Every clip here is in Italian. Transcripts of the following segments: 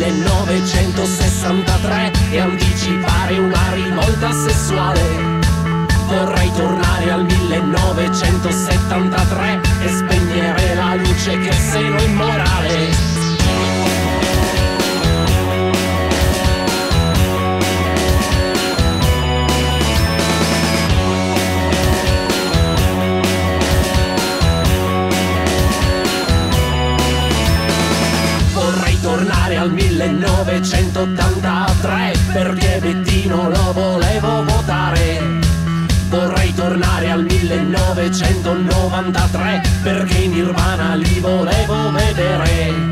1900 tornare al 1983 perché Bettino lo volevo votare. Vorrei tornare al 1993 perché Nirvana li volevo vedere.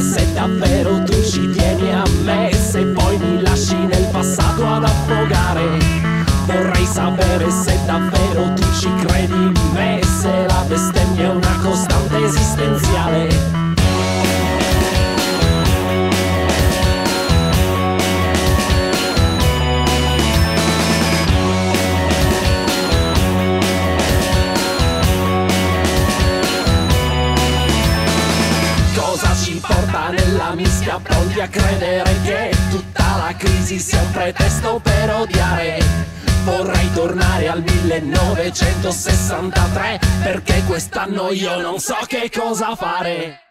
Se davvero tu ci tieni a me, se poi mi lasci nel passato ad affogare. Vorrei sapere se davvero esistenziale. Cosa ci porta nella mischia pronti a credere che tutta la crisi sia un pretesto per odiare? Vorrei tornare al 1963 perché quest'anno io non so che cosa fare.